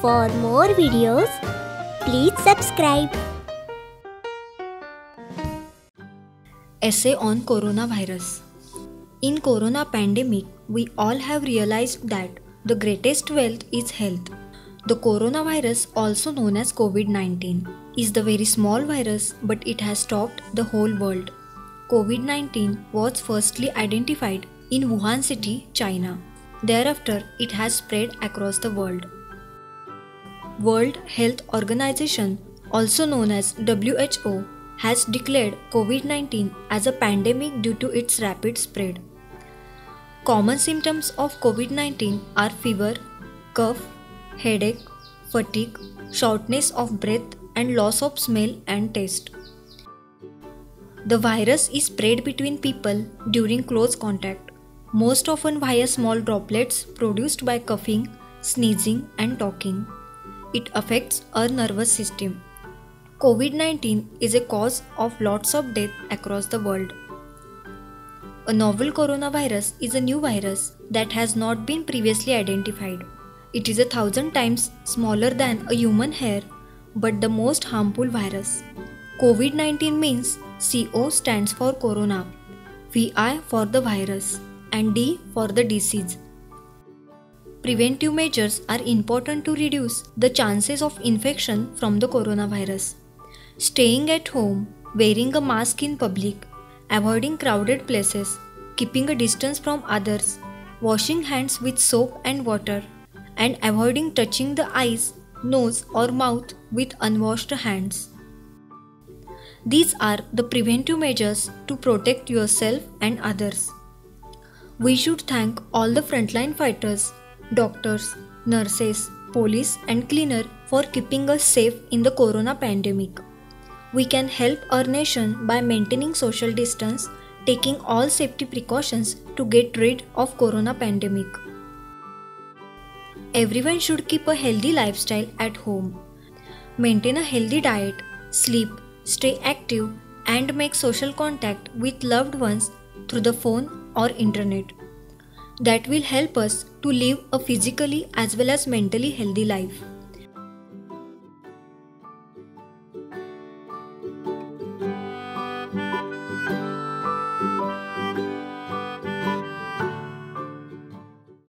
For more videos, please subscribe. Essay on Coronavirus In corona pandemic, we all have realized that the greatest wealth is health. The coronavirus, also known as COVID-19, is the very small virus but it has stopped the whole world. COVID-19 was firstly identified in Wuhan city, China. Thereafter, it has spread across the world. World Health Organization, also known as WHO, has declared COVID 19 as a pandemic due to its rapid spread. Common symptoms of COVID 19 are fever, cough, headache, fatigue, shortness of breath, and loss of smell and taste. The virus is spread between people during close contact, most often via small droplets produced by coughing, sneezing, and talking. It affects our nervous system. COVID 19 is a cause of lots of death across the world. A novel coronavirus is a new virus that has not been previously identified. It is a thousand times smaller than a human hair, but the most harmful virus. COVID 19 means CO stands for corona, VI for the virus, and D for the disease. Preventive measures are important to reduce the chances of infection from the coronavirus. Staying at home, wearing a mask in public, avoiding crowded places, keeping a distance from others, washing hands with soap and water, and avoiding touching the eyes, nose, or mouth with unwashed hands. These are the preventive measures to protect yourself and others. We should thank all the frontline fighters, doctors, nurses, police, and cleaner for keeping us safe in the corona pandemic. We can help our nation by maintaining social distance, taking all safety precautions to get rid of corona pandemic. Everyone should keep a healthy lifestyle at home. Maintain a healthy diet, sleep, stay active and make social contact with loved ones through the phone or internet that will help us to live a physically as well as mentally healthy life.